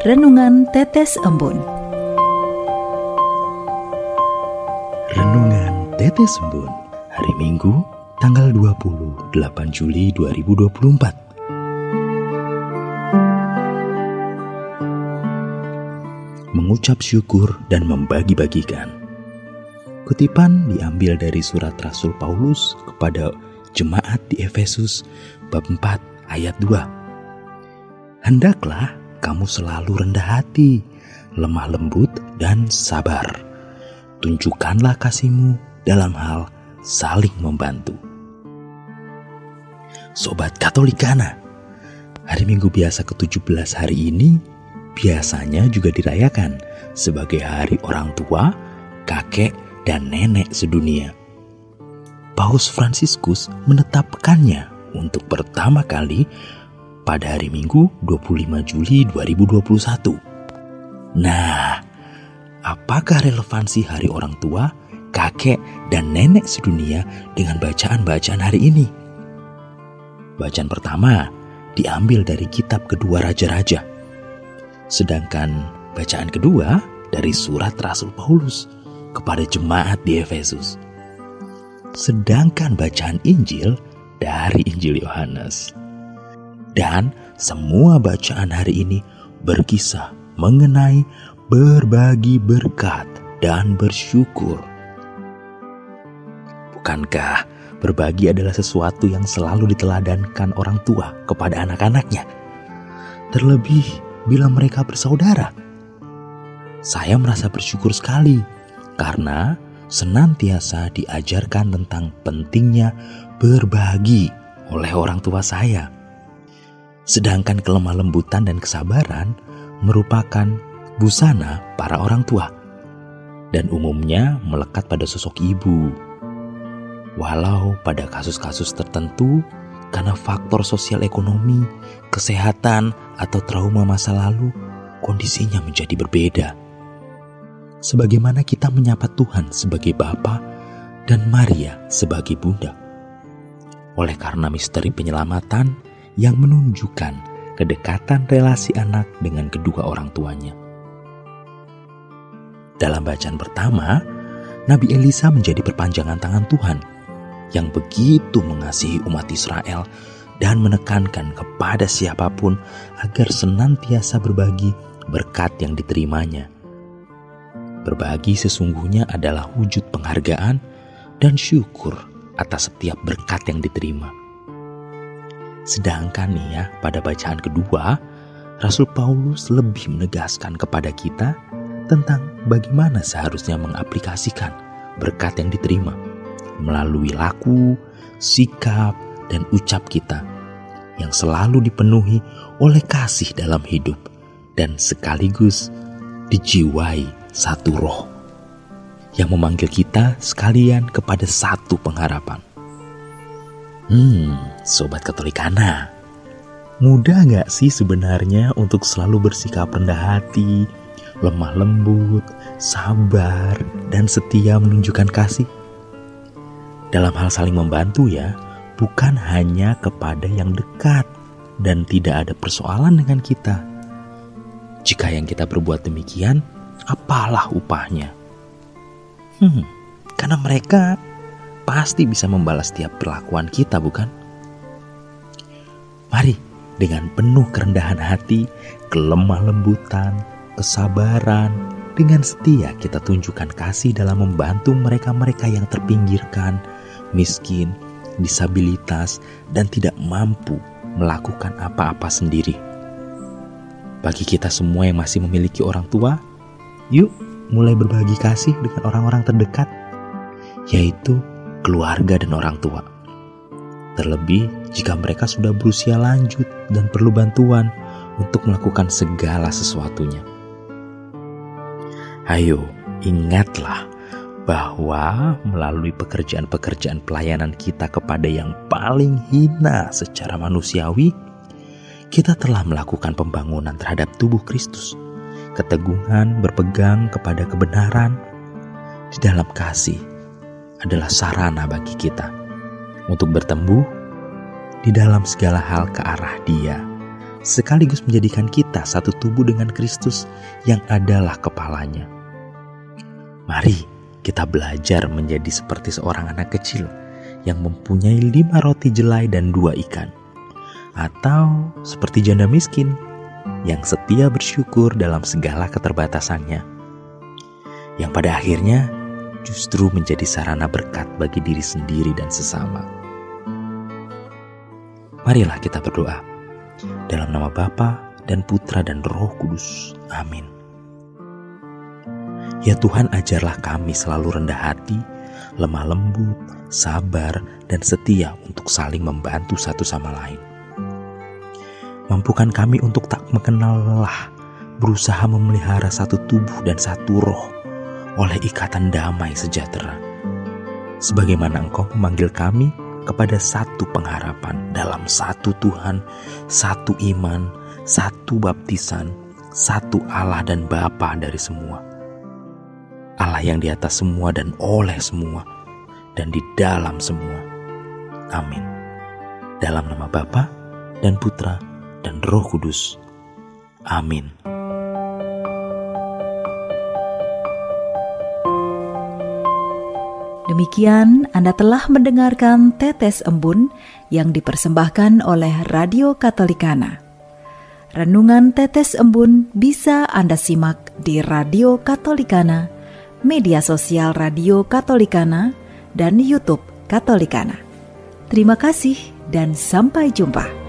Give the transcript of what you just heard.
Renungan Tetes Embun. Renungan Tetes Embun Hari Minggu tanggal 28 Juli 2024 Mengucap syukur dan membagi-bagikan. Kutipan diambil dari surat Rasul Paulus kepada jemaat di Efesus bab 4 ayat 2 Hendaklah kamu selalu rendah hati, lemah lembut, dan sabar. Tunjukkanlah kasihmu dalam hal saling membantu. Sobat Katolikana, hari Minggu biasa ke-17 hari ini biasanya juga dirayakan sebagai hari orang tua, kakek, dan nenek sedunia. Paus Fransiskus menetapkannya untuk pertama kali pada hari Minggu 25 Juli 2021. Nah, apakah relevansi hari orang tua, kakek, dan nenek sedunia dengan bacaan-bacaan hari ini? Bacaan pertama diambil dari kitab kedua Raja-Raja. Sedangkan bacaan kedua dari surat Rasul Paulus kepada jemaat di Efesus. Sedangkan bacaan Injil dari Injil Yohanes. Dan semua bacaan hari ini berkisah mengenai berbagi berkat dan bersyukur. Bukankah berbagi adalah sesuatu yang selalu diteladankan orang tua kepada anak-anaknya? Terlebih bila mereka bersaudara. Saya merasa bersyukur sekali karena senantiasa diajarkan tentang pentingnya berbagi oleh orang tua saya. Sedangkan kelemah lembutan dan kesabaran merupakan busana para orang tua dan umumnya melekat pada sosok ibu. Walau pada kasus-kasus tertentu karena faktor sosial ekonomi, kesehatan, atau trauma masa lalu, kondisinya menjadi berbeda. Sebagaimana kita menyapa Tuhan sebagai Bapa dan Maria sebagai Bunda. Oleh karena misteri penyelamatan, yang menunjukkan kedekatan relasi anak dengan kedua orang tuanya. Dalam bacaan pertama, Nabi Elisa menjadi perpanjangan tangan Tuhan yang begitu mengasihi umat Israel dan menekankan kepada siapa pun agar senantiasa berbagi berkat yang diterimanya. Berbagi sesungguhnya adalah wujud penghargaan dan syukur atas setiap berkat yang diterima. Sedangkan nih ya, pada bacaan kedua, Rasul Paulus lebih menegaskan kepada kita tentang bagaimana seharusnya mengaplikasikan berkat yang diterima melalui laku, sikap, dan ucap kita yang selalu dipenuhi oleh kasih dalam hidup dan sekaligus dijiwai satu roh. Yang memanggil kita sekalian kepada satu pengharapan Hmm, Sobat Katolikana, mudah gak sih sebenarnya untuk selalu bersikap rendah hati, lemah lembut, sabar, dan setia menunjukkan kasih? Dalam hal saling membantu ya, bukan hanya kepada yang dekat dan tidak ada persoalan dengan kita. Jika yang kita berbuat demikian, apalah upahnya? Hmm, karena mereka pasti bisa membalas setiap perlakuan kita, bukan? Mari dengan penuh kerendahan hati, kelemah lembutan, kesabaran, dengan setia kita tunjukkan kasih dalam membantu mereka-mereka yang terpinggirkan, miskin, disabilitas, dan tidak mampu melakukan apa-apa sendiri. Bagi kita semua yang masih memiliki orang tua, yuk mulai berbagi kasih dengan orang-orang terdekat, yaitu keluarga dan orang tua. Terlebih jika mereka sudah berusia lanjut dan perlu bantuan untuk melakukan segala sesuatunya. Ayo, ingatlah bahwa melalui pekerjaan-pekerjaan pelayanan kita kepada yang paling hina secara manusiawi, kita telah melakukan pembangunan terhadap tubuh Kristus, keteguhan berpegang kepada kebenaran di dalam kasih adalah sarana bagi kita untuk bertemu di dalam segala hal ke arah Dia sekaligus menjadikan kita satu tubuh dengan Kristus yang adalah kepalanya. Mari kita belajar menjadi seperti seorang anak kecil yang mempunyai lima roti jelai dan dua ikan. Atau seperti janda miskin yang setia bersyukur dalam segala keterbatasannya. Yang pada akhirnya justru menjadi sarana berkat bagi diri sendiri dan sesama. Marilah kita berdoa. Dalam nama Bapa dan Putra dan Roh Kudus. Amin. Ya Tuhan ajarlah kami selalu rendah hati, lemah lembut, sabar, dan setia untuk saling membantu satu sama lain. Mampukan kami untuk tak mengenal lelah, berusaha memelihara satu tubuh dan satu roh oleh ikatan damai sejahtera. Sebagaimana Engkau memanggil kami kepada satu pengharapan dalam satu Tuhan, satu iman, satu baptisan, satu Allah dan Bapa dari semua Allah yang di atas semua dan oleh semua dan di dalam semua. Amin. Dalam nama Bapa dan Putra dan Roh Kudus. Amin. Demikian Anda telah mendengarkan Tetes Embun yang dipersembahkan oleh Radio Katolikana. Renungan Tetes Embun bisa Anda simak di Radio Katolikana media sosial Radio Katolikana, dan YouTube Katolikana. Terima kasih dan sampai jumpa.